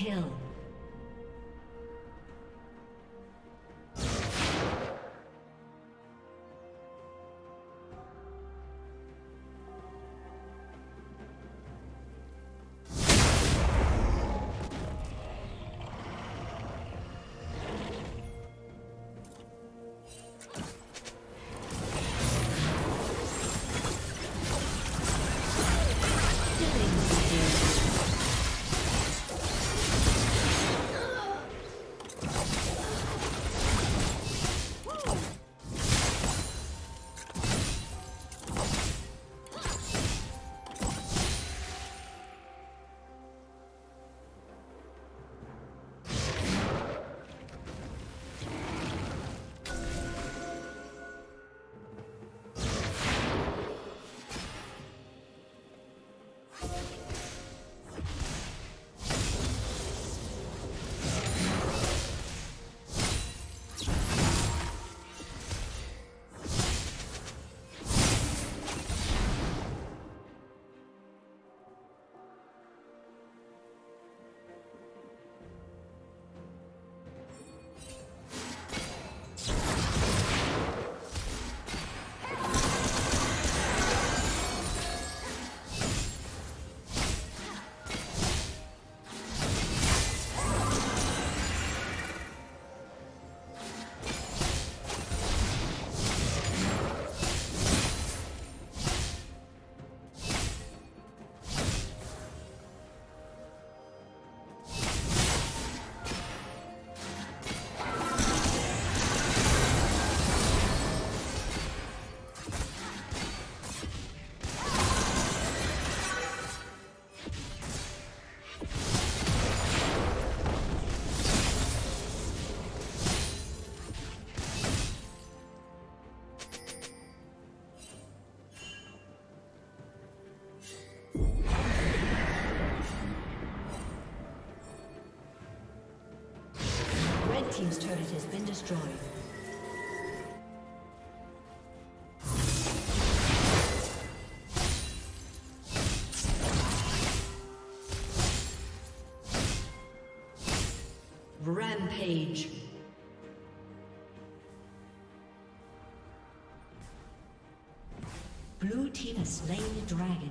Double kill. turret has been destroyed. Rampage. Blue team has slain the dragon.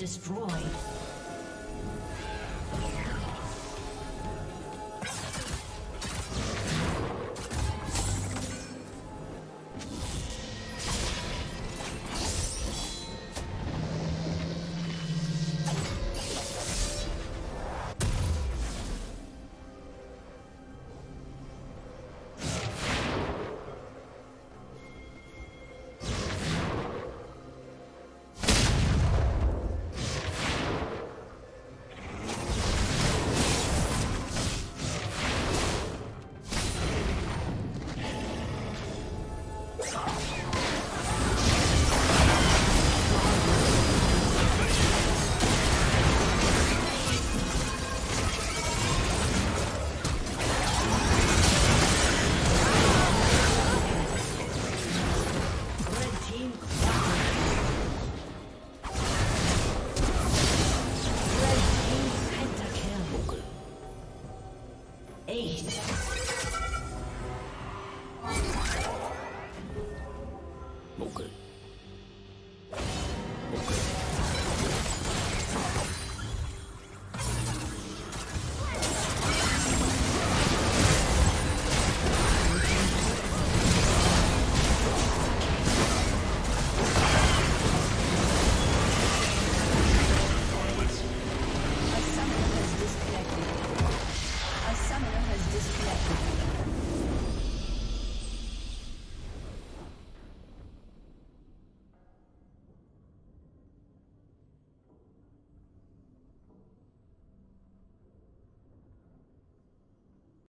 Destroyed.